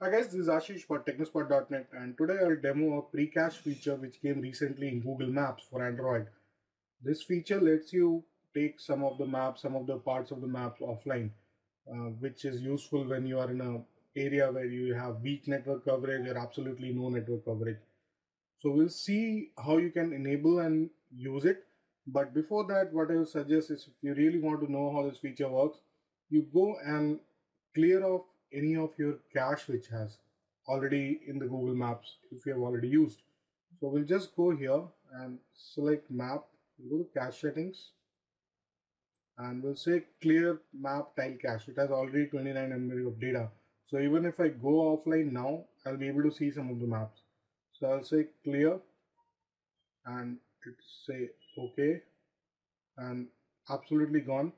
Hi guys, this is Ashish for Technospot.net and today I'll demo a pre-cache feature which came recently in Google Maps for Android. This feature lets you take some of the maps, some of the parts of the maps offline, uh, which is useful when you are in a area where you have weak network coverage or absolutely no network coverage. So we'll see how you can enable and use it. But before that, what I would suggest is if you really want to know how this feature works, you go and clear off any of your cache which has already in the Google Maps if you have already used. So we'll just go here and select map, go to cache settings and we'll say clear map tile cache. It has already 29 MB of data. So even if I go offline now, I'll be able to see some of the maps. So I'll say clear and it say okay and absolutely gone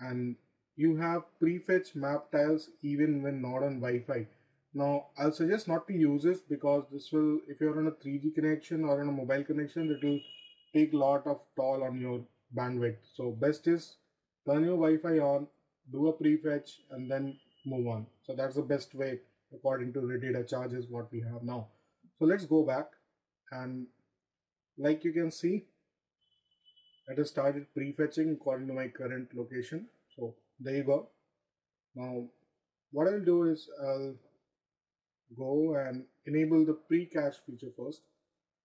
and you have prefetch map tiles even when not on Wi-Fi. Now I'll suggest not to use this because this will, if you're on a 3G connection or on a mobile connection, it will take lot of toll on your bandwidth. So best is turn your Wi-Fi on, do a prefetch and then move on. So that's the best way according to the data charges what we have now. So let's go back and like you can see, it has started prefetching according to my current location. So there you go. Now what I'll do is I'll go and enable the pre-cache feature first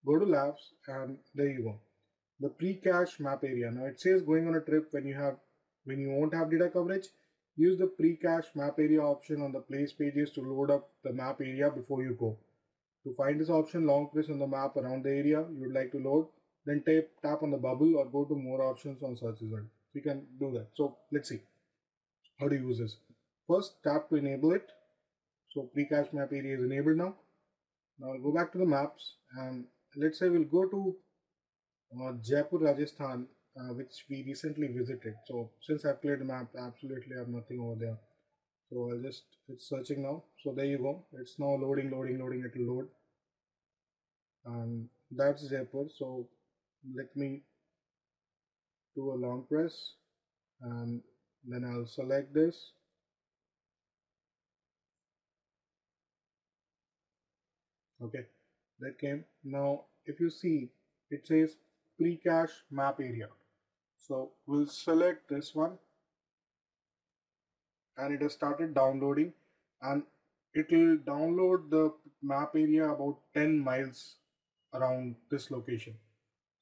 go to labs and there you go. The pre-cache map area. Now it says going on a trip when you have when you won't have data coverage use the pre-cache map area option on the place pages to load up the map area before you go. To find this option long press on the map around the area you would like to load then tap tap on the bubble or go to more options on search result. You can do that. So let's see how to use this. First tap to enable it. So pre-cache map area is enabled now. Now I'll go back to the maps and let's say we'll go to uh, Jaipur, Rajasthan, uh, which we recently visited. So since I've cleared the map, absolutely I have nothing over there. So I'll just, it's searching now. So there you go. It's now loading, loading, loading, it will load. And that's Jaipur. So let me do a long press and then I'll select this. Okay that came. Now if you see it says pre-cache map area. So we'll select this one. And it has started downloading. And it will download the map area about 10 miles around this location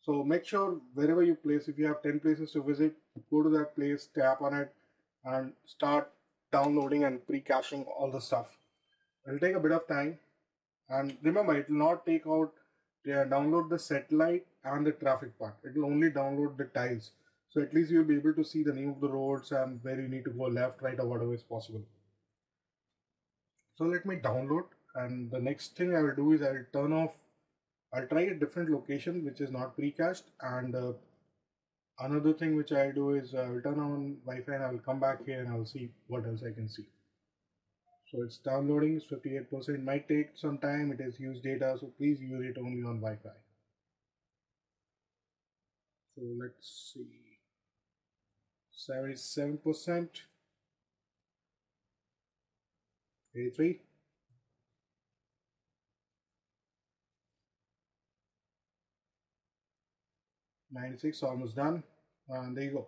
so make sure wherever you place, if you have 10 places to visit, go to that place, tap on it and start downloading and pre-caching all the stuff. It'll take a bit of time and remember it will not take out, uh, download the satellite and the traffic part. It will only download the tiles. So at least you'll be able to see the name of the roads and where you need to go left, right or whatever is possible. So let me download and the next thing I will do is I will turn off I'll try a different location which is not pre-cached and uh, another thing which I'll do is I'll uh, turn on Wi-Fi and I'll come back here and I'll see what else I can see. So it's downloading, it's 58%, it might take some time, it is used data, so please use it only on Wi-Fi. So let's see, 77%, 83, 96 almost done. And there you go.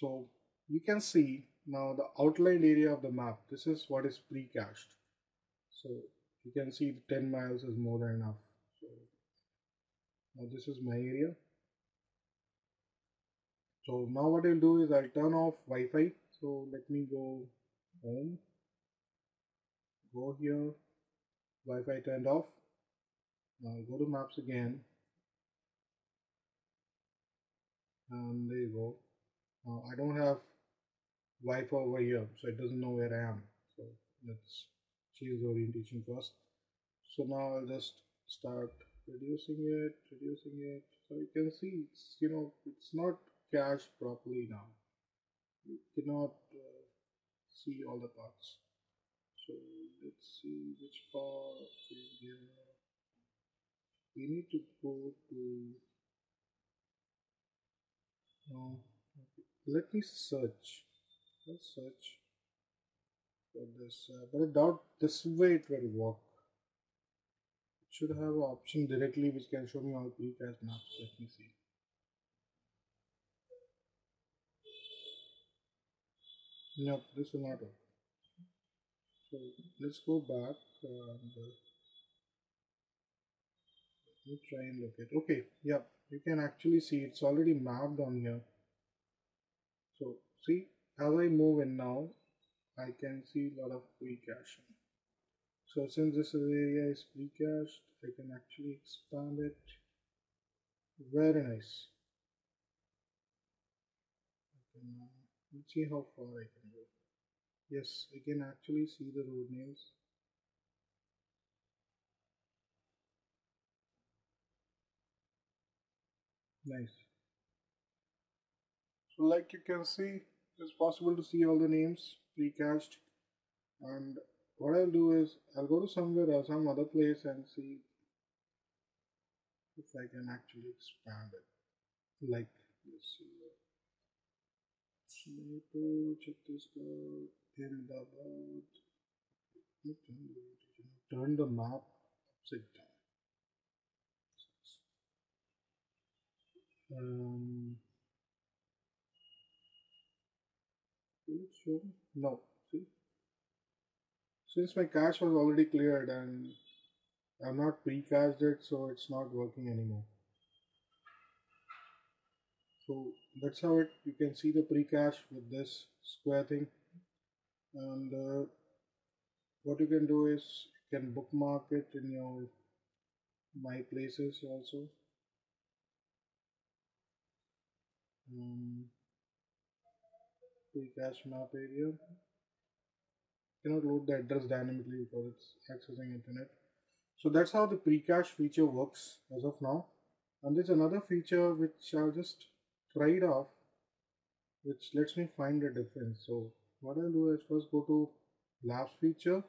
So you can see now the outlined area of the map. This is what is pre-cached. So you can see the 10 miles is more than enough. So now this is my area. So now what I'll do is I'll turn off Wi-Fi. So let me go home. Go here. Wi-Fi turned off. Now go to maps again and there you go. Uh, I don't have Wi-Fi over here so it doesn't know where I am. So let's change the orientation first. So now I'll just start reducing it reducing it. So you can see it's you know it's not cached properly now. You cannot uh, see all the parts. So let's see which part is there. We need to go to let me search let's search for this, uh, but I doubt this way it will work. It should have an option directly which can show me all pre-cached maps. Let me see. Nope, this will not work. So let's go back and uh, let me try and look at. Okay, yeah, you can actually see it's already mapped on here. So see, as I move in now, I can see a lot of pre-caching. So since this area is pre-cached, I can actually expand it. Very nice. Let's see how far I can go. Yes, I can actually see the road names. Nice. So like you can see, it's possible to see all the names pre-cached and what I'll do is I'll go to somewhere or some other place and see if I can actually expand it. Like see. Mayapur, Chhattisgarh, turn the map upside down um, no see? Since my cache was already cleared and I'm not pre-cached it so it's not working anymore. So that's how it you can see the pre-cache with this square thing. And uh, what you can do is you can bookmark it in your my places also um, pre-cache map area cannot load the address dynamically because it's accessing internet. So that's how the pre-cache feature works as of now. And there's another feature which I'll just it off which lets me find the difference. So what I'll do is first go to labs feature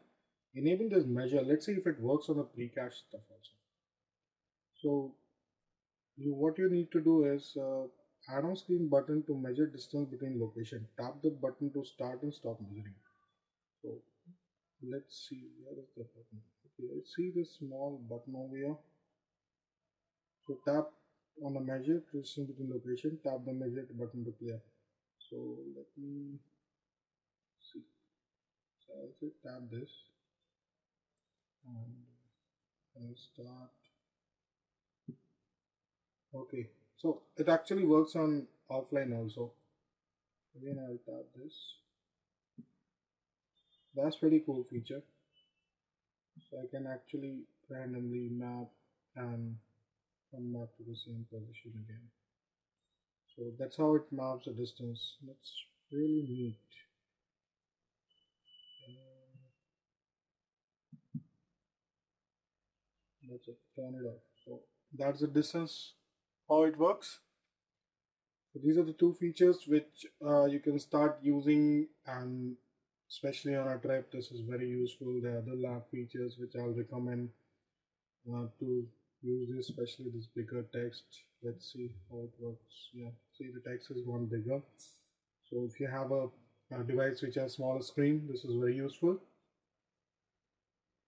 enable this measure. Let's see if it works on the pre-cache stuff also. So you what you need to do is uh, add on screen button to measure distance between location. Tap the button to start and stop measuring. So let's see where is the button? Okay see this small button over here. So tap on the measure distance between location tap the measure button to clear. So let me see. So I'll say tap this and I'll start. Okay so it actually works on offline also. Again I'll tap this. That's pretty cool feature. So I can actually randomly map and come back to the same position again. So that's how it maps the distance. That's really neat. That's it. Turn it off. So that's the distance how it works. So these are the two features which uh, you can start using and especially on a trip this is very useful. There are other lab features which i'll recommend uh, to use this especially this bigger text. Let's see how it works. Yeah see the text is one bigger. So if you have a, a device which has smaller screen this is very useful.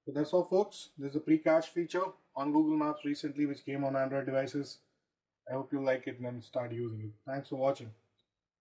So that's all folks there's a pre-cache feature on google maps recently which came on android devices I hope you like it and start using it. Thanks for watching.